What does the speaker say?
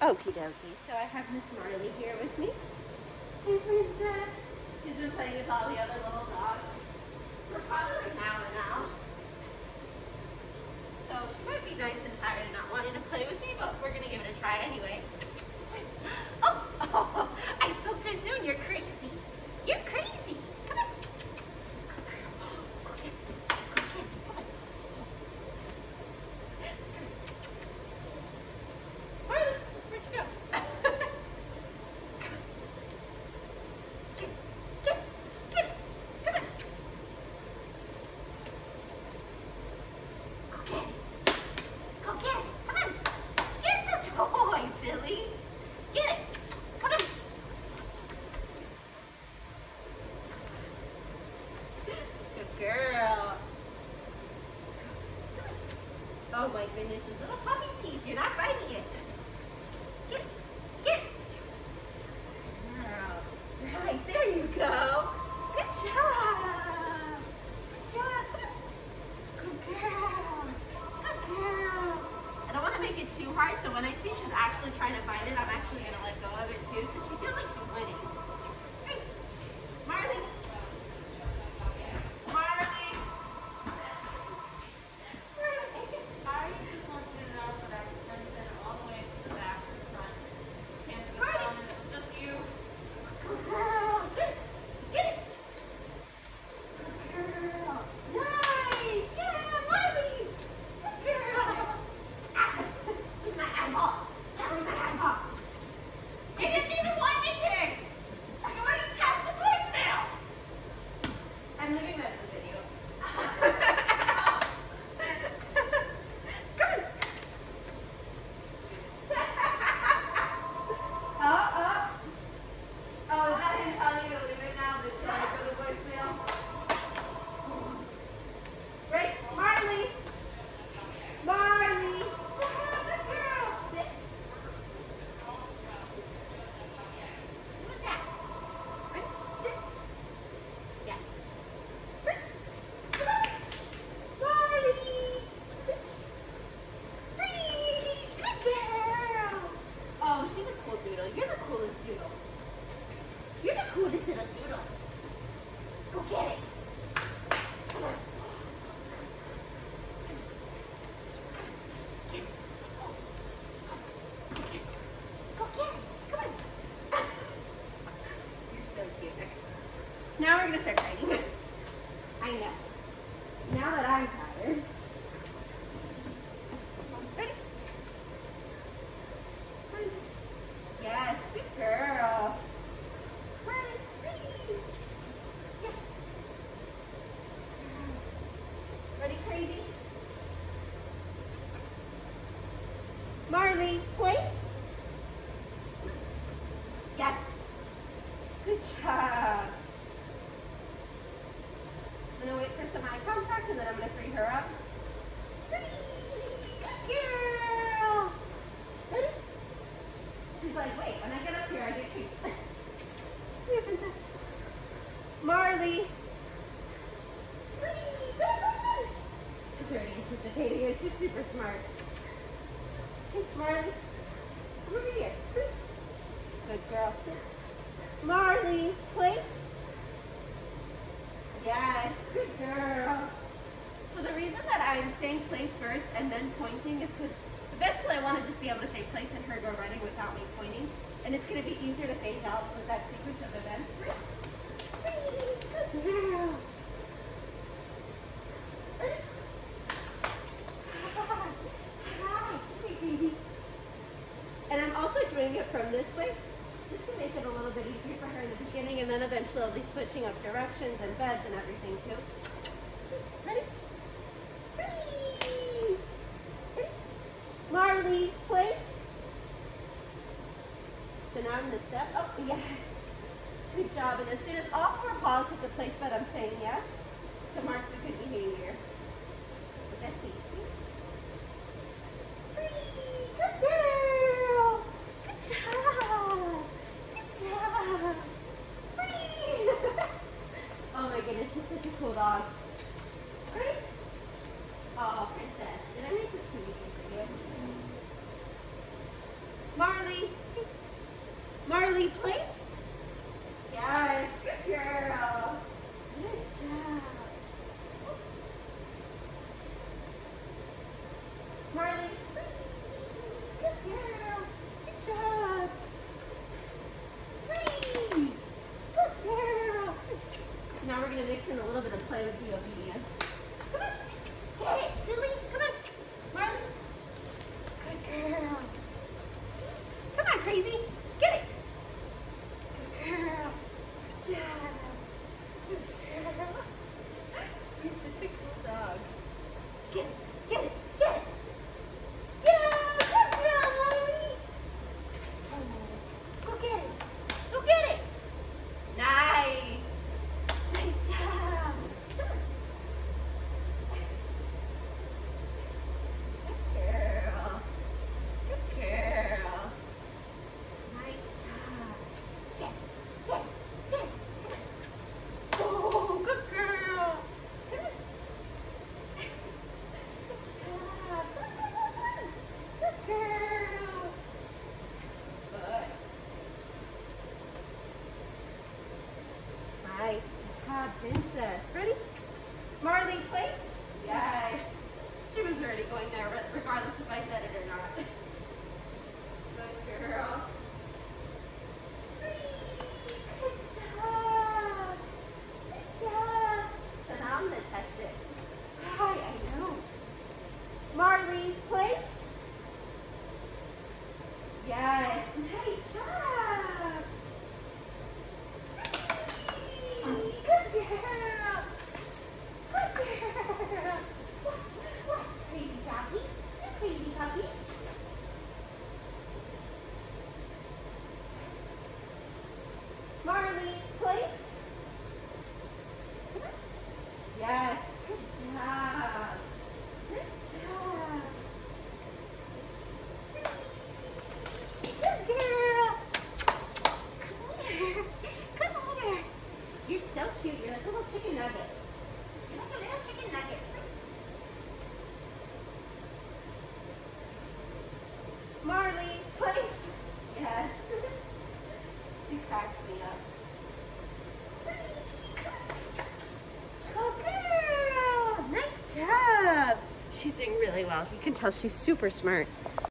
Okie dokie. So I have Miss Marley here with me. Hey, princess. She's been playing with all the other little dogs for probably an hour now. So she might be nice and tired and not wanting to play with me, but we're gonna give it a try anyway. Oh, oh I spoke too soon. You're crazy. You're crazy. Come on. Good girl. Go get it. Go get it. Come on. Marley, where'd you go? Get, get, get, come on. Go get it. Go get it. Come on. Get the toy, silly. Get it. Come on. Good girl. Oh my goodness, his little puppy teeth. You're not biting it. Get, get. Nice. There you go. Good job. Good job. Good girl. Good girl. I don't want to make it too hard, so when I see she's actually trying to bite it, I'm actually going to let go of it too, so she feels like she's winning. Hey, Marley. Marley. Marley. I just wanted to know that I sprinted all the way from the back to the front. Chance to Right. phone and it was just you. Good girl. Get it. Get it. Good girl. Nice. Yeah, Marley. Good girl. Ah, where's my eyeball? Where's my eyeball? You didn't even want anything. I wanted to test the voicemail. I'm leaving that in the video. Come on. Oh, oh. Oh, is that him telling you to leave it now? Did I go to voicemail? Ready? Marley! Marley! Good girl! Sit. Who's that? Ready? Sit. Yes. Ready? Come on. Marley! Sit. Free! Good girl! Oh, she's a cool doodle. You're the coolest doodle. You're the coolest little doodle. Go get it. Come on. Get it. Go get it. Go get it. Come on. You're so cute. Now we're gonna start writing. I know. Now that Tired. Ready? Yes, good girl. Yes. Ready, crazy? Marley, place. Yes. Good job. I'm gonna wait for some eye contact and then I'm gonna free her up. Free. Good girl. Ready? She's like, wait, when I get up here, I get treats. Come here, princess. Marley. Free. Go, go, go. She's already anticipating it. She's super smart. Hey, Marley. Come over here. Good girl. Marley, place. Yes, good girl. So the reason that I'm saying place first and then pointing is because eventually I want to just be able to say place and her go running without me pointing. And it's going to be easier to phase out with that sequence of events girl. Hi. Hey, Crazy. And I'm also doing it from this way, just to make it a little bit easier for her in the beginning, eventually I'll be switching up directions and beds and everything too. Ready? Ready? Marley, place. So now I'm gonna step. Oh, yes. Good job. And as soon as all four paws hit the place bed, I'm saying yes is. She's such a cool dog. Right? Oh, princess. Did I make this too easy for you? Marley. Marley, please. and a little bit of play with the obedience. proud princess. Ready? Marley, place? Yes. She was already going there regardless if I said it or not. Good girl. Marley, place? Yes, nice. You can tell she's super smart.